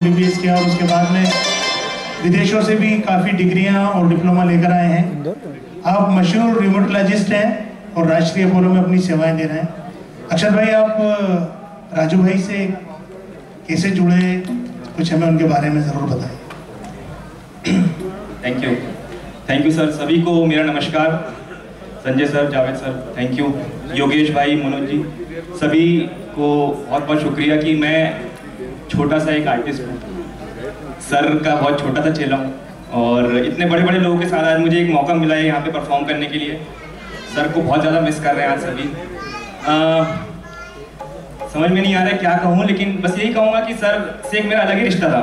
MBBS किया और उसके बाद में विदेशों से भी काफ़ी डिग्रियाँ और डिप्लोमा लेकर आए हैं। आप मशहूर रिमोटोलॉजिस्ट हैं और राष्ट्रीय अपोलो में अपनी सेवाएँ दे रहे हैं। अक्षर भाई, आप राजू भाई से कैसे जुड़े कुछ हमें उनके बारे में ज़रूर बताएँ। Thank you thank you sir सभी को मेरा नमस्कार। Sanjay sir, Javed sir thank you Yogesh भाई, मनोज जी, सभी को बहुत बहुत शुक्रिया कि मैं छोटा सा एक आर्टिस्ट हूँ। सर का बहुत छोटा सा चेला हूँ और इतने बड़े बड़े लोगों के साथ आज मुझे एक मौका मिला है यहाँ पे परफॉर्म करने के लिए। सर को बहुत ज़्यादा मिस कर रहे हैं आज सभी। आ, समझ में नहीं आ रहा है क्या कहूँ लेकिन बस यही कहूँगा कि सर से एक मेरा अलग ही रिश्ता था।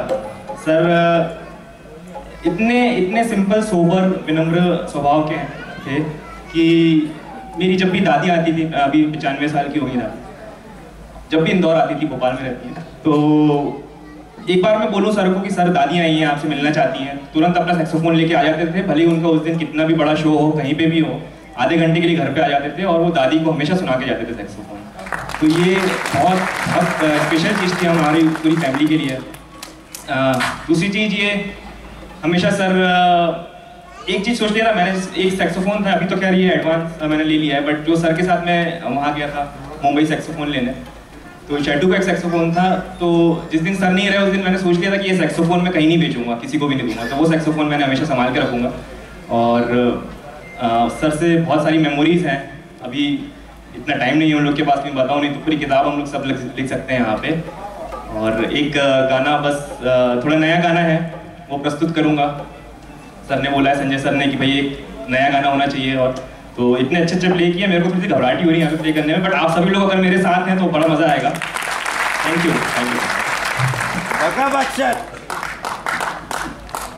सर इतने इतने सिंपल सोबर विनम्र स्वभाव के थे कि मेरी जब भी दादी आती थी अभी पचानवे साल की होगी दादी जब भी इंदौर आती थी भोपाल में रहती है तो एक बार मैं बोलूँ सर को कि सर दादी आई हैं, आपसे मिलना चाहती हैं। तुरंत अपना सेक्सोफोन लेके आ जाते थे, भले ही उनका उस दिन कितना भी बड़ा शो हो, कहीं पे भी हो, आधे घंटे के लिए घर पे आ जाते थे और वो दादी को हमेशा सुना के जाते थे सेक्सोफोन तो ये बहुत बहुत स्पेशल चीज़ थी हमारी पूरी फैमिली के लिए। दूसरी चीज़ ये, हमेशा सर एक चीज़ सोच लिया था मैंने एक सेक्सोफोन था, अभी तो खैर ये एडवांस मैंने ले लिया है बट जो सर के साथ मैं वहाँ गया था, मुंबई सेक्सोफोन लेने तो शेटू का एक सेक्सोफोन था तो जिस दिन सर नहीं रहे उस दिन मैंने सोच लिया था कि ये सेक्सोफोन मैं कहीं नहीं बेचूँगा किसी को भी नहीं दूँगा। तो वो सेक्सोफोन मैंने हमेशा संभाल के रखूँगा। और आ, सर से बहुत सारी मेमोरीज हैं। अभी इतना टाइम नहीं है उन लोग के पास मैं बताऊँ नहीं तो पूरी किताब हम लोग सब लिख सकते हैं यहाँ पे। और एक गाना बस थोड़ा नया गाना है वो प्रस्तुत करूँगा। सर ने बोला है संजय सर ने कि भाई एक नया गाना होना चाहिए और तो इतने अच्छे अच्छे प्ले किए, मेरे को थोड़ी घबराहट हो रही है प्ले करने में बट आप सभी लोग अगर मेरे साथ हैं तो बड़ा मज़ा आएगा। Thank you thank you